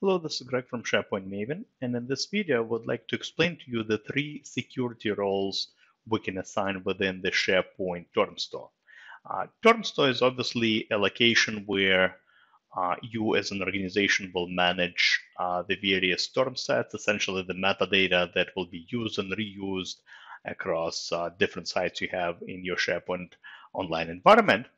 Hello, this is Greg from SharePoint Maven, and in this video, I would like to explain to you the three security roles we can assign within the SharePoint Term Store. Uh, Term Store is obviously a location where uh, you as an organization will manage uh, the various term sets, essentially the metadata that will be used and reused across uh, different sites you have in your SharePoint online environment.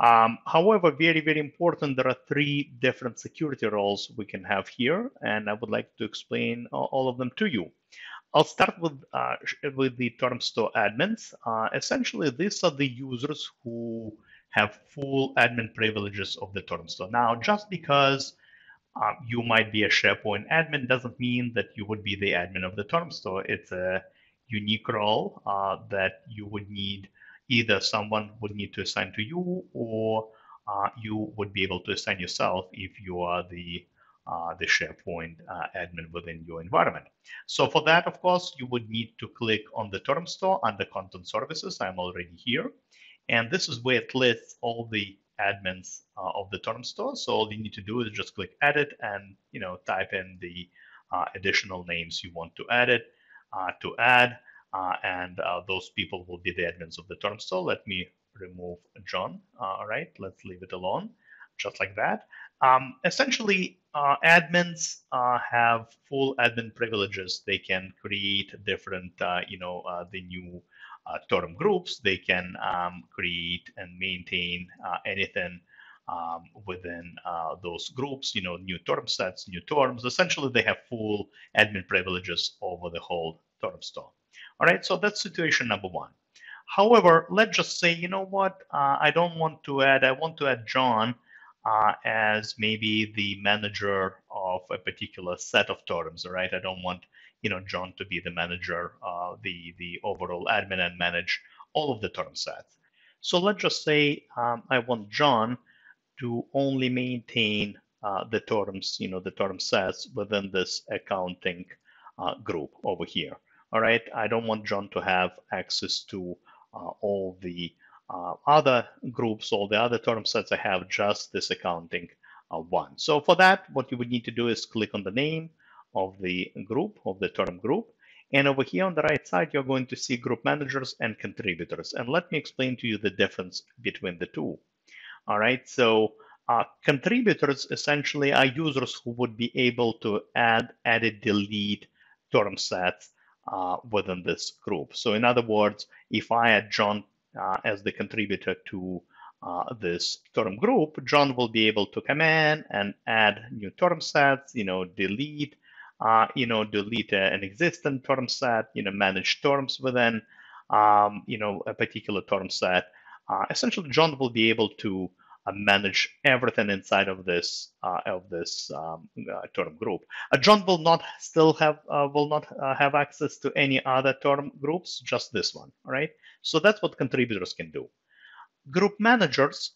Um, however, very, very important, there are three different security roles we can have here, and I would like to explain all of them to you. I'll start with, uh, with the Term Store admins. Uh, essentially, these are the users who have full admin privileges of the Term Store. Now, just because uh, you might be a SharePoint admin doesn't mean that you would be the admin of the Term Store. It's a unique role uh, that you would need either someone would need to assign to you or uh, you would be able to assign yourself if you are the uh, the SharePoint uh, admin within your environment. So for that, of course, you would need to click on the term Store under Content Services. I'm already here. And this is where it lists all the admins uh, of the term Store. So all you need to do is just click Edit and you know type in the uh, additional names you want to edit uh, to add and uh, those people will be the admins of the Term Store. Let me remove John. Uh, all right, let's leave it alone, just like that. Um, essentially, uh, admins uh, have full admin privileges. They can create different, uh, you know, the new term groups. They can um, create and maintain anything um, within uh, those groups, you know, new term sets, new terms. Essentially, they have full admin privileges over the whole term store. All right, so that's situation number one. However, let's just say, you know what, uh, I don't want to add, I want to add John uh, as maybe the manager of a particular set of terms, all right? I don't want, you know, John to be the manager, uh, the, the overall admin and manage all of the term sets. So let's just say um, I want John to only maintain uh, the terms, you know, the term sets within this accounting uh, group over here. All right, I don't want John to have access to uh, all the uh, other groups, all the other term sets. I have just this accounting uh, one. So for that, what you would need to do is click on the name of the group, of the term group. And over here on the right side, you're going to see group managers and contributors. And let me explain to you the difference between the two. All right, so uh, contributors essentially are users who would be able to add, edit, delete term sets uh, within this group. So in other words, if I add John uh, as the contributor to uh, this term group, John will be able to come in and add new term sets, you know, delete, uh, you know, delete an existing term set, you know, manage terms within, um, you know, a particular term set. Uh, essentially, John will be able to manage everything inside of this uh, of this um, uh, term group. John will not still have will not have access to any other term groups, just this one. All right. So that's what contributors can do. Group managers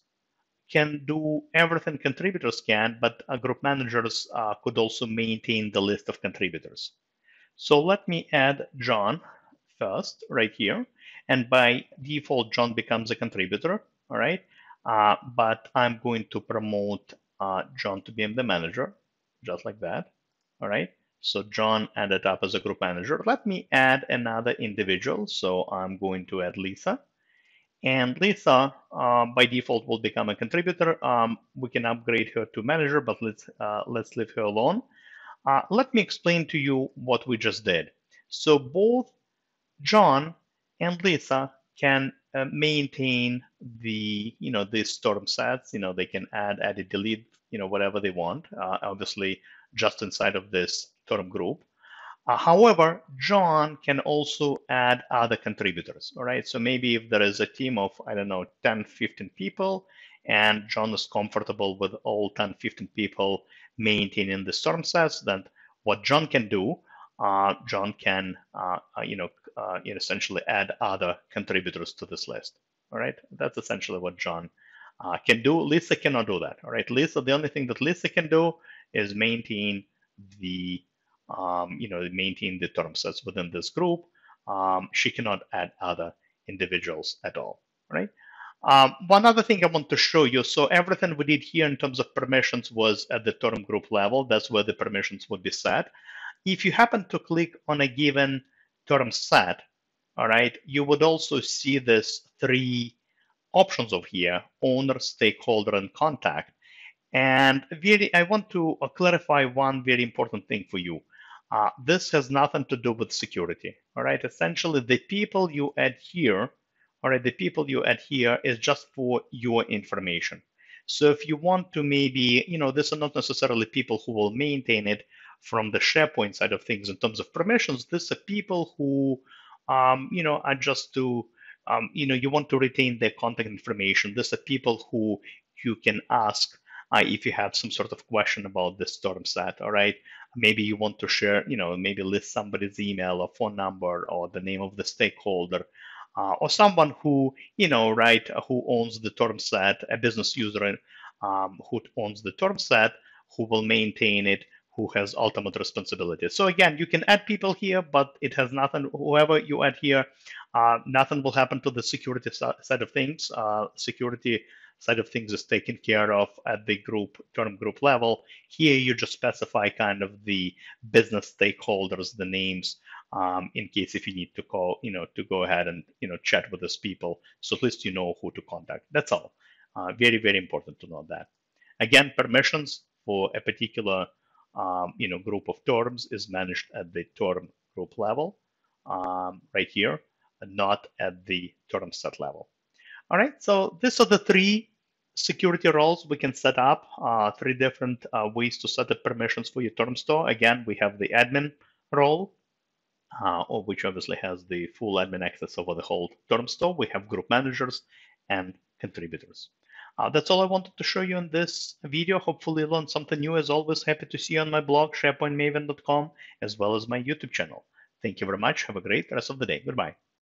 can do everything contributors can, but uh, group managers uh, could also maintain the list of contributors. So let me add John first right here. And by default, John becomes a contributor. All right. Uh, but I'm going to promote uh, John to be the manager, just like that. All right. So John ended up as a group manager. Let me add another individual. So I'm going to add Lisa. And Lisa, uh, by default, will become a contributor. Um, we can upgrade her to manager, but let's uh, let's leave her alone. Uh, let me explain to you what we just did. So both John and Lisa can uh, maintain the you know the term sets you know they can add edit delete you know whatever they want uh, obviously just inside of this term group. Uh, however john can also add other contributors all right? So maybe if there is a team of i don't know 10 15 people and john is comfortable with all 10 15 people maintaining the term sets then what john can do uh, John can, uh, uh you know, uh, you know, essentially add other contributors to this list. All right, that's essentially what John uh, can do. Lisa cannot do that. All right, Lisa, the only thing that Lisa can do is maintain the, um, you know, maintain the term sets within this group. Um, she cannot add other individuals at all. Right. Um, one other thing I want to show you, so everything we did here in terms of permissions was at the term group level. That's where the permissions would be set. If you happen to click on a given term set, all right, you would also see this three options over here, owner, stakeholder, and contact. And really, I want to clarify one very important thing for you. Uh, this has nothing to do with security, all right? Essentially, the people you add here, all right, the people you add here is just for your information. So if you want to maybe, you know, these are not necessarily people who will maintain it from the SharePoint side of things in terms of permissions. These are people who, um, you know, are just to, um, you know, you want to retain their contact information. These are people who you can ask uh, if you have some sort of question about the term set, all right? Maybe you want to share, you know, maybe list somebody's email or phone number or the name of the stakeholder uh, or someone who, you know, right, who owns the term set, a business user um, who owns the term set, who will maintain it, who has ultimate responsibility. So again, you can add people here, but it has nothing, whoever you add here, uh, nothing will happen to the security side of things. Uh, security side of things is taken care of at the group term group level. Here you just specify kind of the business stakeholders, the names, um, in case if you need to call, you know, to go ahead and you know chat with those people. So at least you know who to contact. That's all. Uh, very very important to know that. Again, permissions for a particular um, you know group of terms is managed at the term group level um, right here, not at the term set level. All right, so these are the three security roles we can set up, uh, three different uh, ways to set the permissions for your term store. Again, we have the admin role, uh, which obviously has the full admin access over the whole term store. We have group managers and contributors. Uh, that's all I wanted to show you in this video. Hopefully you learned something new. As always, happy to see you on my blog, sharepointmaven.com, as well as my YouTube channel. Thank you very much. Have a great rest of the day. Goodbye.